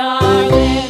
darling.